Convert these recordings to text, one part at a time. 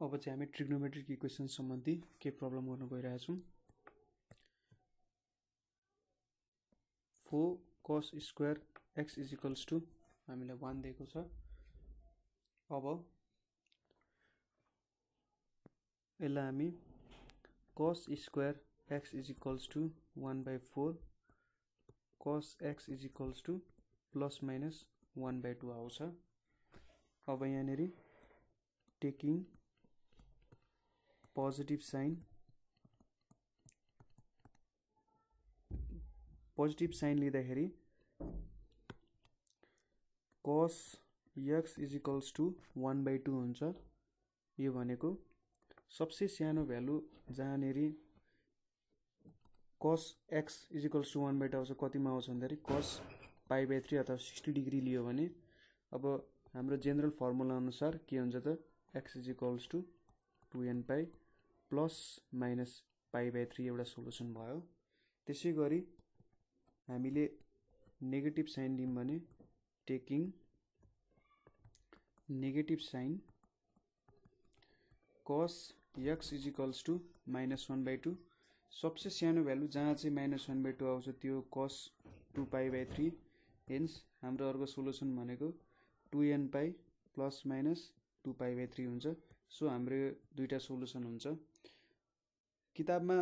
अब चाहिँ हामी ट्रिग्नोमेट्रिक इक्वेसन सम्बन्धी के प्रब्लम गर्न गइरहेछौँ। Four cos square x equals to हामीलाई वान दिएको छ। अब यसलाई हामी cos square x equals to one by four cos x equals to plus minus one by two आउँछ। अब यहाँनिर taking positive sign positive sign लिँदाखेरि cos x equals to one by two हुन्छ। यो भनेको सबसे सानो भ्यालु जहाँनिर cos x equals to one by two आउँछ। कतिमा आउँछ भन्दाखेरि कस पाई बाई थ्री अथवा सिक्सटी डिग्री लियो भने। अब हाम्रो जेनरल फर्मुला अनुसार के हुन्छ त? X equals to two n pi plus minus pi by three एउटा सोल्युसन भयो। त्यसै गरी हामीले नेगेटिभ साइन लियौँ भने taking negative sign cos x equals to minus one by two सबसे सानो भ्यालु जहाँ चाहिँ माइनस वान बाई टू आउँछ त्यो cos two pi by three hence हाम्रो अर्को सोल्युसन भनेको two n pi plus minus two pi by three हुन्छ। सो हाम्रो दुईवटा सोल्युसन हुन्छ। किताबमा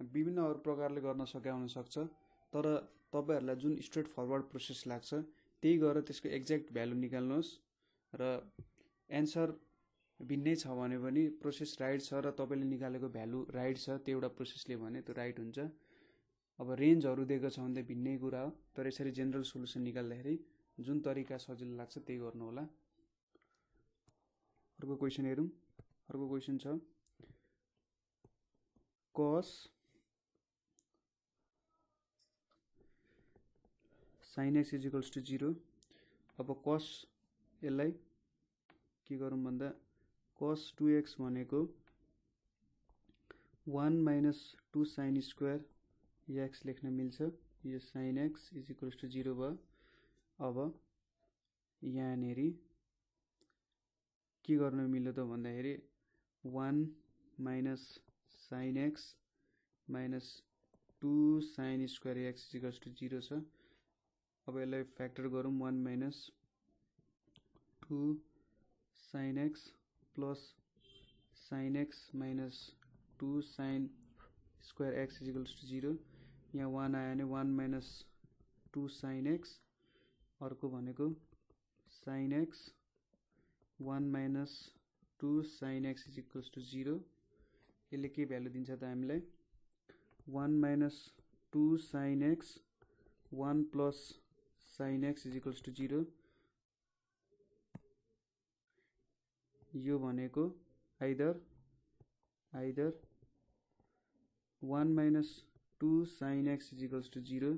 विभिन्न अरू प्रकारले गर्न सके हुनसक्छ तर तपाईँहरूलाई जुन स्ट्रेट फरवर्ड प्रोसेस लाग्छ त्यही गरेर त्यसको एक्ज्याक्ट भ्यालु निकाल्नुहोस् र एन्सर भिन्नै छ भने पनि प्रोसेस राइट छ र तपाईँले निकालेको भ्यालु राइट छ त्यो एउटा प्रोसेसले भने त्यो राइट हुन्छ। अब रेन्जहरू दिएको छ भने त भिन्नै कुरा हो तर यसरी जेनरल सोल्युसन निकाल्दाखेरि जुन तरिका सजिलो लाग्छ त्यही गर्नु होला अर्को क्वेसन हेरौँ। अर्को क्वेसन छ। Cos sine x equals to zero अब कस यसलाई के गरौँ भन्दा कस टु एक्स भनेको one minus two sine square x लेख्न मिल्छ। यो sine x equals to zero भयो। अब यहाँनिर के गर्न मिल्यो त भन्दाखेरि one minus sine x minus two sine square x equals to zero छ। अब यसलाई फ्याक्टर गरौँ। One minus two sine x plus sine x minus two sine square x equals to zero. यहाँ वान आयो भने one minus two sine x. अर्को भनेको sine x one minus two sine x equals to zero यसले के value दिन्छ त हामीलाई? One minus two sine x one plus sine x equals to zero यो भनेको either either one minus two sine x equals to zero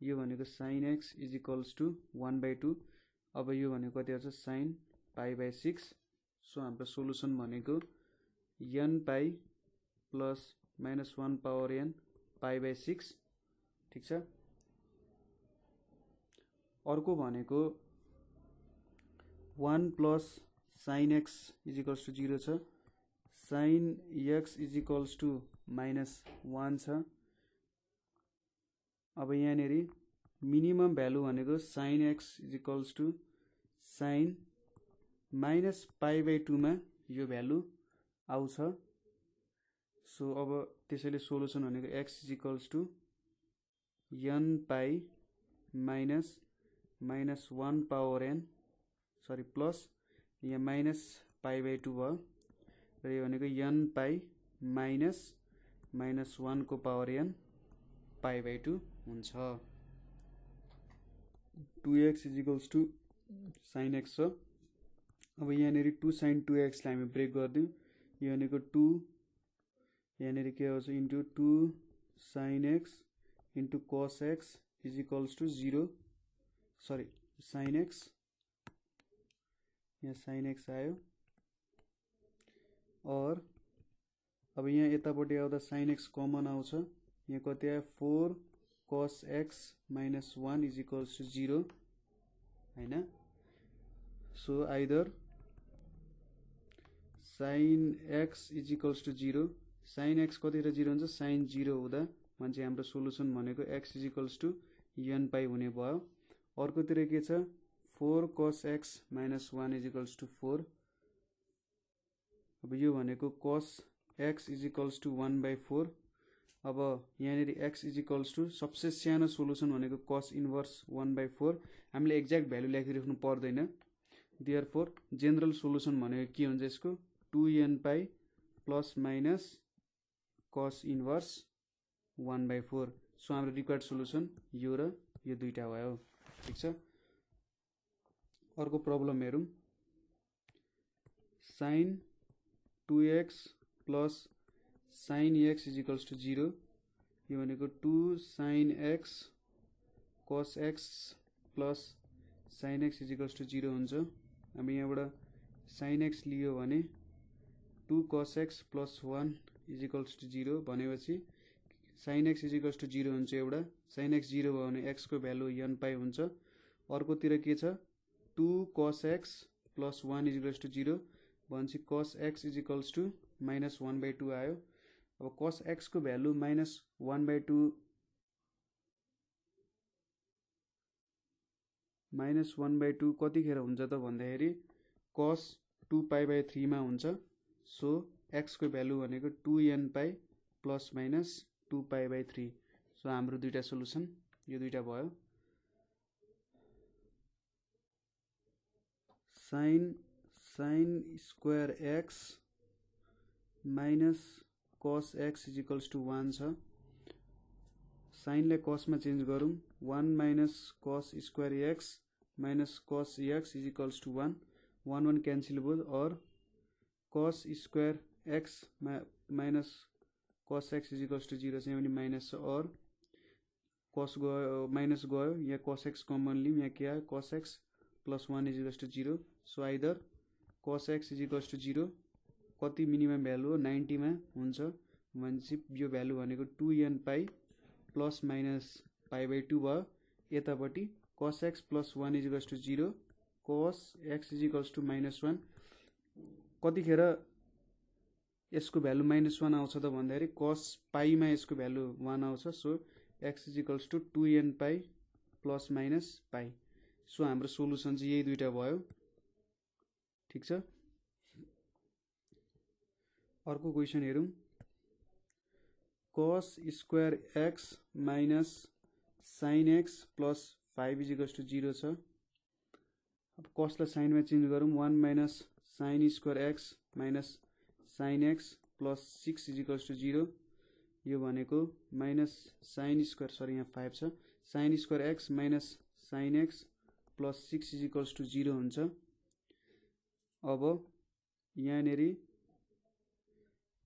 यो भनेको sine x equals to one by two अब यो भनेको कति आउँछ? Sine pi by six so हाम्रो सोल्युसन भनेको n pi plus minus one power n pi by six ठिक छ? अर्को भनेको one plus sine x equals to zero छ। Sine x equals to minus one छ। अब यहाँनिर मिनिमम भ्यालु भनेको sine x equals to sine minus pi by टूमा यो भ्यालु आउँछ। सो अब त्यसैले सोल्युसन भनेको x equals to n pi minus minus one power n sorry plus यहाँ माइनस पाई बाई टू भयो। र यो भनेको एन पाई माइनस माइनस वानको power n pi by two हुन्छ। Two x equals to sine x छ अब यहाँनिर टु साइन टु एक्सलाई हामी ब्रेक गरिदिउँ यो भनेको टु यहाँनिर के into two sine x into cos x equals to zero sorry sine x यहाँ साइन एक्स आयो। और अब यहाँ यतापट्टि आउँदा साइन एक्स कमन आउँछ। यहाँ कति आयो? Four cos x minus one is equals to zero होइन so either sine x is equals to zero. Sine x कतिखेर जिरो हुन्छ? साइन जिरो हुँदा मान्छे हाम्रो सोलुसन भनेको x is equals to n pi हुने भयो। अर्कोतिर के छ? Four cos x minus one is equals to four. अब यो भनेको cos x is equals to one by four. अब यहाँनिर एक्स इज इक्वल्स टु सबसे सानो सोलुसन भनेको cos inverse one by four. हामीले एक्ज्याक्ट भ्यालु लेखिराख्नु पर्दैन। दियर फोर जेनरल सोलुसन भनेको के हुन्छ यसको? Two n pi plus minus cos inverse one by four so हाम्रो रिक्वायर्ड सोलुसन यो र यो दुइटा भयो। ठिक छ? अर्को प्रब्लम हेरौँ। Sine two x plus sine x is equals to zero यो भनेको two sine x cos x plus sine x is equals to zero हुन्छ। हामी यहाँबाट साइन एक्स लियो भने two cos x plus one is equals to zero भनेपछि sine x is equals to zero हुन्छ एउटा। साइन एक्स जिरो भयो भने एक्सको भ्यालु एन पाई हुन्छ। अर्कोतिर के छ? Two cos x plus one is equals to zero भनेपछि cos x is equals to minus one by two आयो। अब कस एक्सको value minus one by two minus one by two कतिखेर हुन्छ त भन्दाखेरि कस टु पाई बाई थ्रीमा हुन्छ। सो एक्सको भ्यालु भनेको two n pi plus minus two pi by three so हाम्रो दुइटा सोलुसन यो दुइटा भयो। Sine sine square x minus cos x is equals to one छ। साइनलाई कसमा चेन्ज गरौँ। One minus cos square x minus cos x is equals to one one one cancel भयो or cos square x minus cos x is equals to zero चाहिँ पनि minus छ or कस गयो माइनस गयो यहाँ कस एक्स कमन लिउँ यहाँ के आयो cos x plus one is equals to zero so either cos x is equals to zero कति मिनिमम भ्यालु हो? नाइन्टीमा हुन्छ। भनेपछि यो भ्यालु भनेको two n pi plus minus pi by two भयो। यतापट्टि cos x plus one is equals to zero cos x is equals to minus one कतिखेर यसको भ्यालु माइनस वान आउँछ त भन्दाखेरि कस पाईमा यसको भ्यालु वान आउँछ। So x is equals to two n pi plus minus pi. So हाम्रो solution चाहिँ यही दुइटा भयो। ठिक छ? अर्को क्वेसन हेरौँ। Cos square x minus sine x plus five equals to zero छ। अब कसलाई साइनमा चेन्ज गरौँ? One minus sine square x minus sine x plus six equals to zero यो भनेको माइनस साइन स्क्वायर सरी यहाँ फाइभ छ। Sine square x minus sine x plus six equals to zero हुन्छ। अब यहाँनिर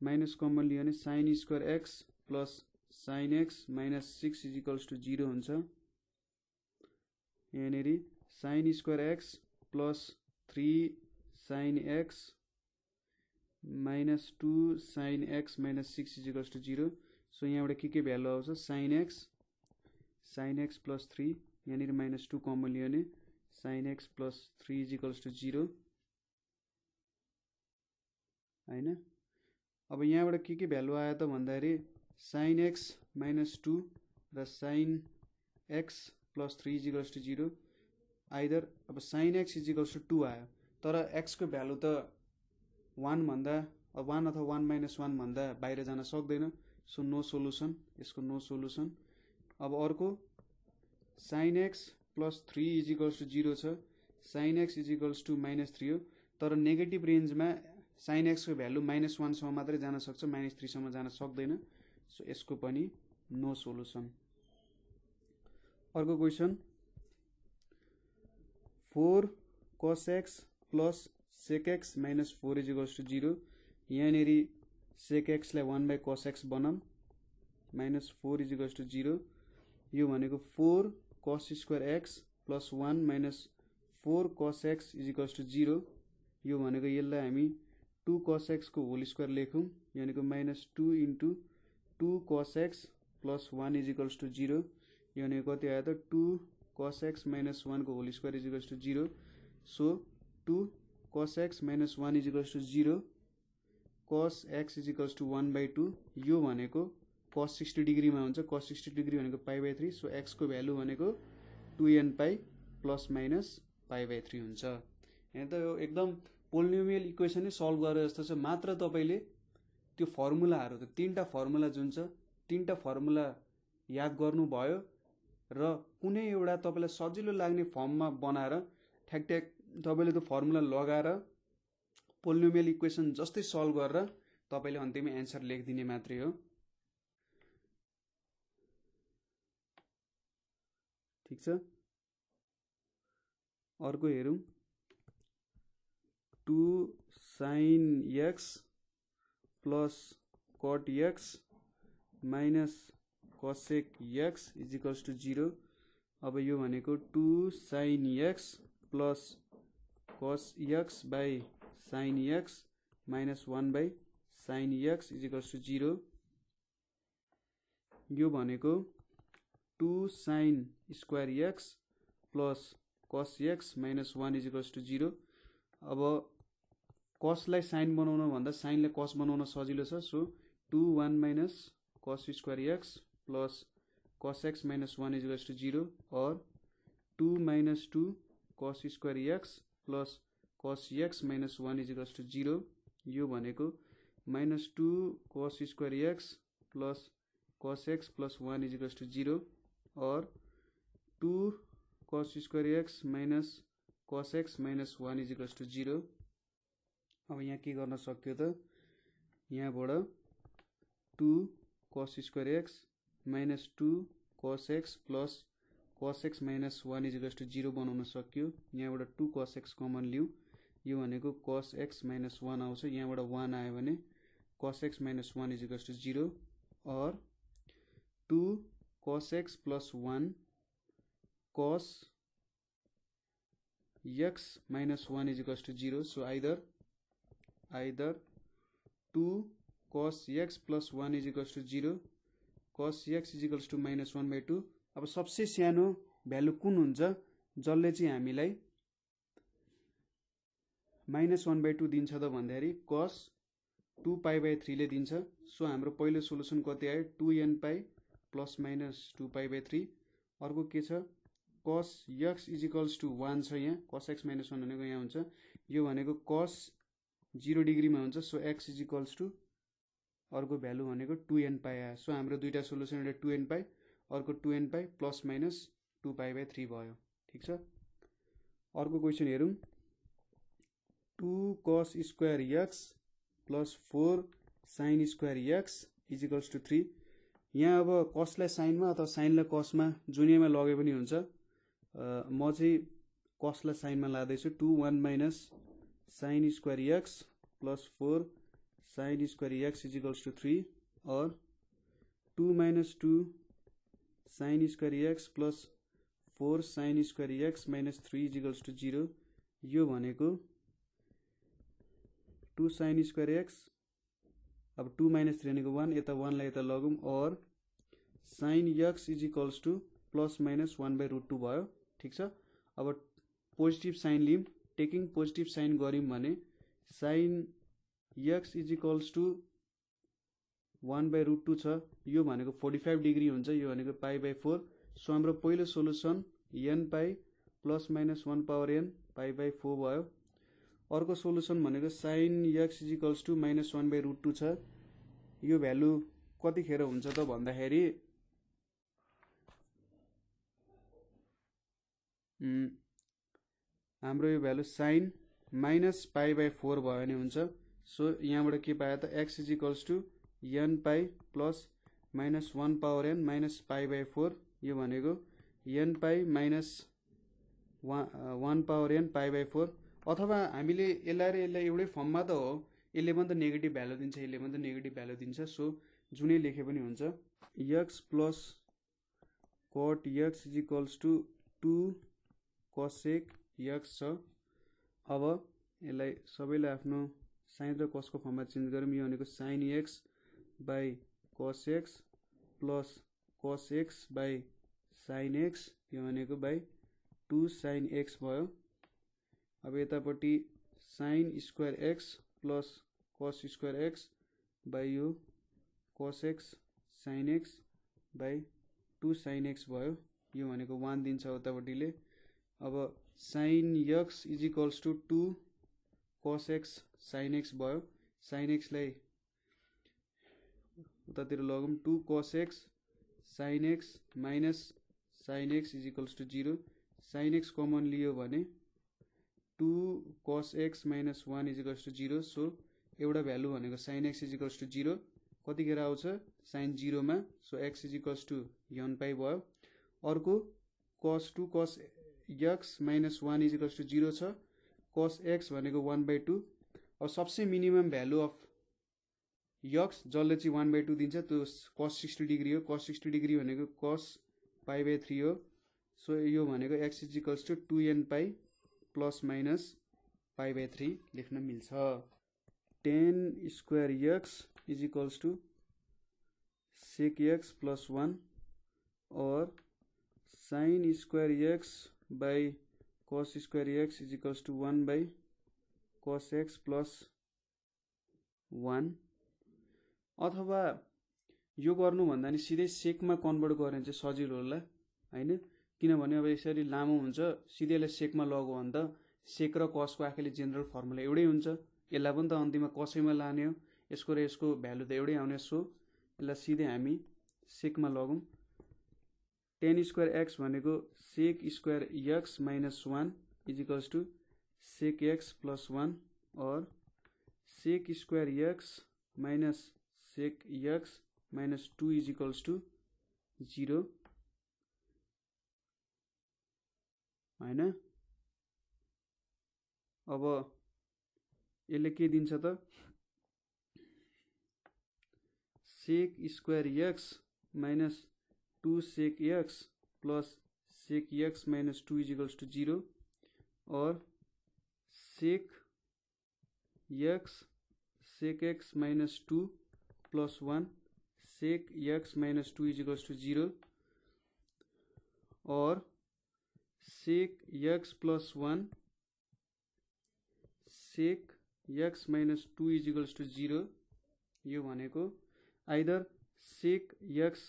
माइनस कमन लियो भने sine square x plus sine x minus six equals to zero हुन्छ। यहाँनिर sine square x plus three sine x minus two sine x minus six equals to zero so यहाँबाट के के भ्यालु आउँछ? Sine x sine x plus three यहाँनिर minus two common लियो भने sine x plus three equals to zero होइन? अब यहाँबाट के के भ्यालु आयो त भन्दाखेरि साइन एक्स माइनस टू र sine x plus three equals to zero either अब sine x equals to two आयो। तर एक्सको भ्यालु त वानभन्दा वान अथवा वान माइनस वानभन्दा बाहिर जान सक्दैन। सो नो सोलुसन यसको नो सोलुसन अब अर्को sine x plus three equals to zero छ। Sine x equals to minus three हो। तर नेगेटिभ रेन्जमा साइन एक्सको भ्यालु माइनस वानसम्म मात्रै जान सक्छ माइनस थ्रीसम्म जान सक्दैन। सो यसको पनि नो सोलुसन अर्को question four cos x plus sec x minus four equals to zero यहाँनिर सेक एक्सलाई वान बाई कस एक्स बनाऊँ। Minus four equals to zero यो भनेको four cos square x plus one minus four cos x equals to zero यो भनेको यसलाई हामी to कस एक्सको होल स्क्वायर लेखौँ। यहाँनिर minus two into two cos x plus one equals to zero यहाँनिर कति आयो त? टू कस एक्स माइनस वानको whole square equals to zero so two cos x minus one equals to zero cos x equals to one by two यो भनेको कस sixty डिग्रीमा हुन्छ। कस सिक्सटी डिग्री भनेको पाई बाई थ्री सो एक्सको value भनेको two n pi plus minus pi by three हुन्छ। यहाँ त यो एकदम पोलिनिमियल इक्वेसन नै सल्भ गरेर जस्तो छ। मात्र तपाईँले त्यो फर्मुलाहरू त तिनवटा फर्मुला जुन छ तिनवटा फर्मुला याद गर्नुभयो र कुनै एउटा तपाईँलाई सजिलो लाग्ने फर्ममा बनाएर ठ्याक तपाईँले त्यो फर्मुला लगाएर पोलिनोमियल इक्वेसन जस्तै सल्भ गरेर तपाईँले अन्त्यमा एन्सर लेखिदिने मात्रै हो। ठिक छ? अर्को हेरौँ। Two sine x plus cot x minus cosec x equals to zero अब यो भनेको two sine x plus cos x by sine x minus one by sine x equals to zero यो भनेको two sine square x plus cos x minus one equals to zero अब कसलाई sign बनाउन भन्दा साइनलाई कस बनाउन सजिलो छ। So two one minus cos square x plus cos x minus one equals to zero or two minus two cos square x plus cos x minus one equals to zero यो भनेको minus two cos square x plus cos x plus one equals to zero or two cos square x minus cos x minus one equals to zero अब यहाँ के गर्न सक्यो त? यहाँबाट two cos square x minus two cos x plus cos x minus one equals to zero बनाउन सक्यो यहाँबाट टु कस एक्स कमन लिउँ यो भनेको कस एक्स माइनस वान आउँछ यहाँबाट वान आयो भने cos x minus one equals to zero or two cos x plus one cos x minus 1 is equals to 0 so either either 2 cos x plus 1 is equals to 0 cos x is equals to minus 1 by 2 अब सबसे सानो value कुन हुन्छ? जसले चाहिँ हामीलाई minus one by two दिन्छ त भन्दाखेरि कस टु पाई बाई थ्रीले दिन्छ। सो हाम्रो पहिलो सोल्युसन कति आयो? Two n pi plus minus two pi by three अर्को के छ? कस यक्स इजिकल्स टु वान छ यहाँ। कस एक्स माइनस वान भनेको यहाँ हुन्छ। यो भनेको कस जिरो डिग्रीमा हुन्छ। सो एक्स इजिकल्स टु अर्को भ्यालु भनेको टु एन पाई आयो। सो हाम्रो दुइटा सोल्युसन एउटा टु एन पाई अर्को two n pi plus minus two pi by three भयो। ठिक छ? अर्को क्वेसन हेरौँ। Two cos square x plus four sine square x equals to three. यहाँ अब कसलाई साइनमा अथवा साइनलाई कसमा जुनियाँमा लगे पनि हुन्छ। म चाहिँ कसलाई साइनमा लाँदैछु? Two one minus sine square x plus four sine square x equals to three. Or two minus two sine square x plus four sine square x minus three equals to zero यो भनेको two sine square x अब two minus three भनेको one यता वानलाई यता लगौँ or sine x equals to plus minus one by root two भयो। ठिक छ? अब पोजिटिभ साइन लिउँ टेकिङ पोजिटिभ साइन गऱ्यौँ भने sine x is equals to one by root two छ। यो भनेको फोर्टी फाइभ डिग्री हुन्छ। यो भनेको पाई बाई फोर। सो हाम्रो पहिलो solution n pi plus minus one power n pi by four भयो। अर्को सोल्युसन भनेको sine x is equals to minus one by root two छ। यो भ्यालु कतिखेर हुन्छ त भन्दाखेरि हाम्रो यो value sine minus pi by four भयो भने हुन्छ। सो यहाँबाट के पायो त x is equals to n pi plus minus one power n minus pi by four यो भनेको n pi minus one power n pi by four अथवा हामीले यसलाई र यसलाई एउटै फर्ममा त हो यसले पनि त नेगेटिभ भ्यालु दिन्छ यसले पनि त नेगेटिभ भ्यालु दिन्छ। सो जुनै लेखे पनि हुन्छ x plus cot x is equals to two cosec x छ। अब यसलाई सबैलाई आफ्नो साइन र कसको फर्ममा चेन्ज गरौँ। यो भनेको sine x by cos x plus cos x by sine x यो भनेको बाई टु साइन एक्स भयो। अब यतापट्टि sine square x plus cos square x by यो cos x sine x by two sine x भयो यो भनेको one दिन्छ उतापट्टिले। अब sine x is equals to two cos x sine x भयो। साइन एक्सलाई उतातिर लगौँ। Two cos x sine x minus sine x is equals to zero sine x common लियो भने two cos x minus one is equals to zero so एउटा value भनेको sine x is equals to zero कतिखेर आउँछ? Sine जिरोमा so x is equals to n pi भयो। अर्को cos two cos x minus one is equals to zero छ। Cos x भनेको one by two अब सबसे मिनिमम भ्यालु अफ यक्स जसले चाहिँ वान बाई टू दिन्छ त्यो कस सिक्सटी डिग्री हो। कस सिक्सटी डिग्री भनेको कस पाई बाई थ्री हो। सो यो भनेको x is equals to two n pi plus minus pi by three लेख्न मिल्छ। Tan square x is equals to sec x plus 1 or sin square x by cos square x is equals to 1 by cos x plus 1 अथवा यो गर्नुभन्दा नि सिधै सेकमा convert गऱ्यो भने चाहिँ सजिलो होला होइन? किनभने अब यसरी लामो हुन्छ सिधै यसलाई सेकमा लगो भने त सेक र कसको आखिरले जेनरल फर्मुला एउटै हुन्छ यसलाई पनि त अन्तिममा कसैमा लाने हो यसको र यसको भ्यालु त एउटै आउने सो यसलाई सिधै हामी सेकमा लगौँ। टेन स्क्वायर एक्स भनेको sec square x minus one equals to sec x plus one or sec square x minus sec x minus two equals to zero होइन अब यसले के दिन्छ त sec square x minus 2 sec x plus sec x minus 2 is equals to 0 or sec x sec x minus 2 plus 1 sec x minus 2 is equals to 0 or sec x plus 1 sec x minus 2 is equals to 0 यो भनेको either sec x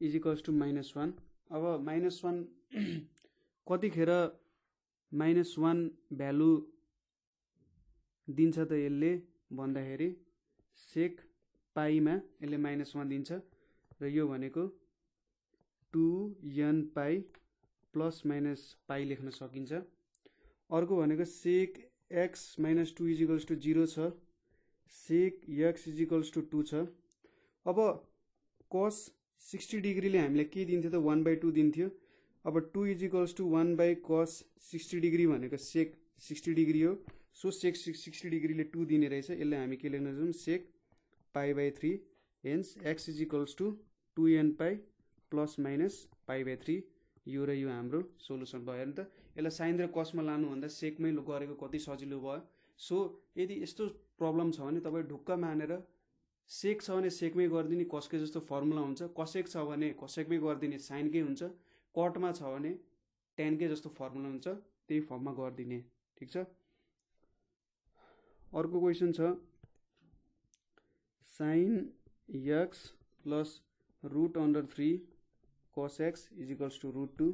is equals to minus one अब minus one कतिखेर minus one value दिन्छ त यसले भन्दाखेरि सेक पाईमा यसले minus one दिन्छ। र यो भनेको two n pi plus minus pi लेख्न सकिन्छ। अर्को भनेको sec x minus two equals to zero छ। Sec x equals to two छ। अब कस सिक्सटी डिग्रीले हामीलाई के दिन्थ्यो त? वान बाई टू दिन्थ्यो। अब two is equals to one by cos sixty degree भनेको सेक सिक्सटी डिग्री हो। सो सेक सिक्सटी डिग्रीले टू दिने रहेछ। यसलाई हामी के लेख्न sec pi by three hence x is equals to two n pi plus minus pi by three यो र यो हाम्रो सोल्युसन भयो नि त। यसलाई साइन र कसमा लानुभन्दा सेकमै गरेको कति सजिलो भयो। सो यदि यस्तो प्रब्लम छ भने तपाईँ ढुक्क मानेर सेक छ भने सेकमै गरिदिने कसकै जस्तो फर्मुला हुन्छ। कसेक छ भने कसेकमै गरिदिने साइनकै हुन्छ। कटमा छ भने टेनकै जस्तो फर्मुला हुन्छ। त्यही फर्ममा गरिदिने। ठिक छ? अर्को क्वेसन छ। sine x plus root under three cos x is equals to root two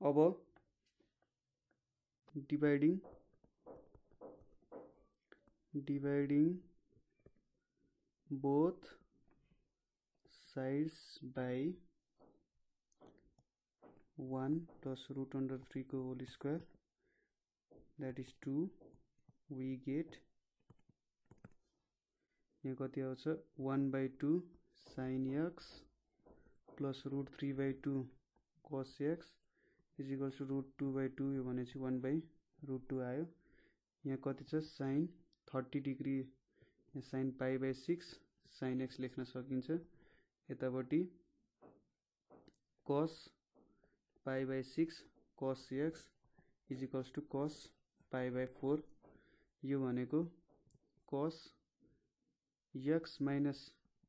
अब dividing dividing both sides by 1 plus root under 3 को whole square that is 2 we get यहाँ कति आउँछ? 1 by 2 sin x plus root 3 by 2 cos x is equals to root 2 by 2 यो भनेपछि 1 by root 2 आयो। यहाँ कति छ? Sin 30 degree sine pi by six sine x लेख्न सकिन्छ। यतापट्टि cos pi by six cos x is equals to cos pi by four यो भनेको cos x minus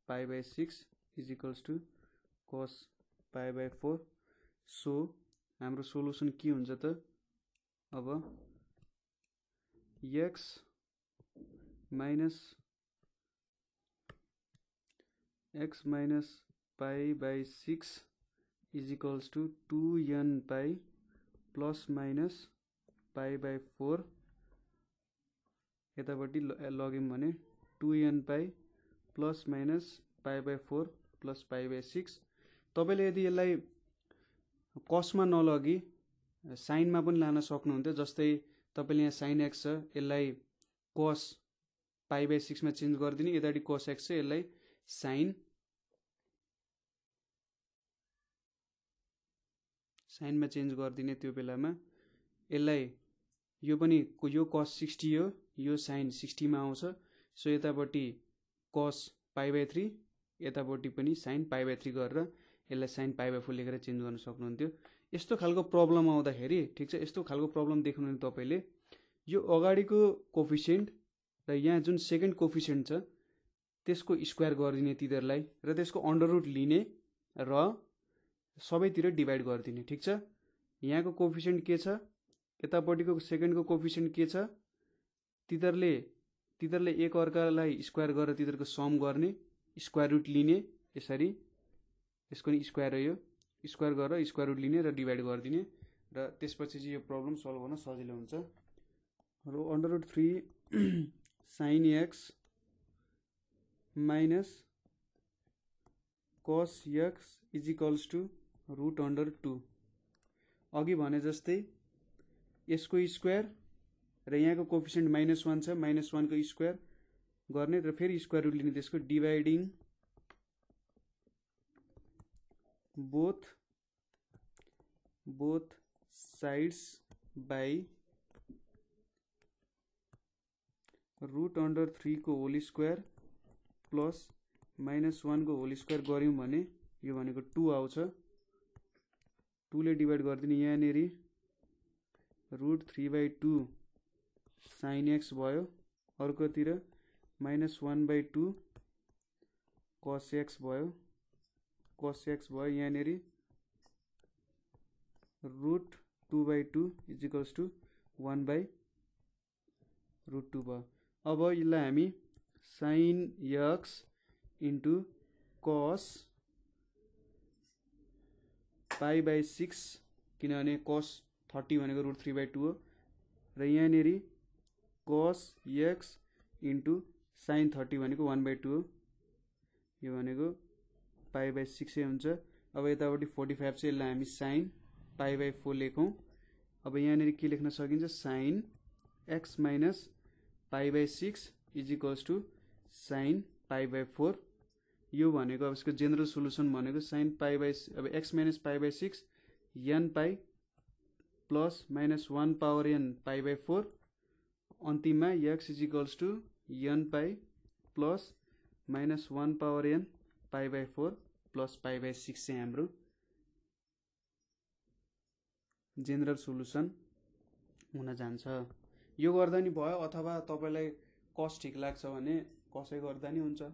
pi by six is equals to cos pi by four so हाम्रो solution के हुन्छ त? अब x minus x minus pi by six is equals to two n pi plus minus pi by four यतापट्टि लग्यौँ भने two n pi plus minus pi by four plus pi by six. तपाईँले यदि यसलाई कसमा नलगी साइनमा पनि लान सक्नुहुन्थ्यो जस्तै तपाईँले यहाँ साइन एक्स छ यसलाई कस पाई बाई सिक्समा चेन्ज गरिदिने यतापट्टि कस एक्स छ यसलाई साइन साइनमा चेन्ज गरिदिने त्यो बेलामा यसलाई यो पनि यो कस सिक्सटी हो यो साइन सिक्सटीमा आउँछ। सो यतापट्टि कस पाइ बाई थ्री यतापट्टि पनि साइन पाइ बाई थ्री गरेर यसलाई साइन पाइ बाई फोर लेखेर चेन्ज गर्न सक्नुहुन्थ्यो। यस्तो खालको प्रब्लम आउँदाखेरि ठिक छ यस्तो खालको प्रब्लम देख्नु तपाईँले यो अगाडिको कोफिसियन्ट र यहाँ जुन सेकेन्ड कोफिसियन्ट छ त्यसको स्क्वायर गरिदिने तिनीहरूलाई र त्यसको अन्डर रुट लिने र सबैतिर डिभाइड गरिदिने ठिक छ? यहाँको कोफिसियन्ट के छ? यतापट्टिको सेकेन्डको कोफिसियन्ट के छ? तिनीहरूले तिनीहरूले एक अर्कालाई स्क्वायर गरेर तिनीहरूको सम गर्ने स्क्वायर रुट लिने यसरी यसको नि स्क्वायर हो यो स्क्वायर गरेर स्क्वायर रुट लिने र डिभाइड गरिदिने र त्यसपछि चाहिँ यो प्रब्लम सल्भ गर्न सजिलो हुन्छ। र under root three sine x minus cos x is equals to root under two अघि भने जस्तै यसको स्क्वायर र यहाँको कोफिसियन्ट माइनस वान छ माइनस वानको स्क्वायर गर्ने र फेरि स्क्वायर रुट लिने त्यसको dividing both both sides by root under थ्रीको whole square plus minus वानको होल स्क्वायर गऱ्यौँ भने यो भनेको टू आउँछ। टूले डिभाइड गरिदिने यहाँनिर root three by two sine x भयो अर्कोतिर minus one by two cos x भयो कस एक्स भयो यहाँनिर root two by two is equals to one by root two भयो। अब यसलाई हामी साइन एक्स इन्टु कस पाई बाई सिक्स किनभने कस थर्टी भनेको रुट थ्री बाई टू हो। र यहाँनिर cos x into sine thirty भनेको वान बाई टू हो। यो भनेको पाई बाई सिक्सै हुन्छ। अब यतापट्टि फोर्टी फाइभ चाहिँ यसलाई हामी साइन पाई बाई फोर लेखौँ। अब यहाँनिर के लेख्न सकिन्छ? Sine x minus pi by six is equals to sine pi by four यो भनेको अब यसको जेनरल सोल्युसन भनेको साइन पाई बाई अब x minus pi by six n pi plus minus one power n pi by four अन्तिममा x is equals to n pi plus minus one power n pi by four plus pi by six चाहिँ हाम्रो। General solution हुन जान्छ। यो गर्दा नि भयो अथवा तपाईँलाई कस ठिक लाग्छ भने कसै गर्दा नि हुन्छ।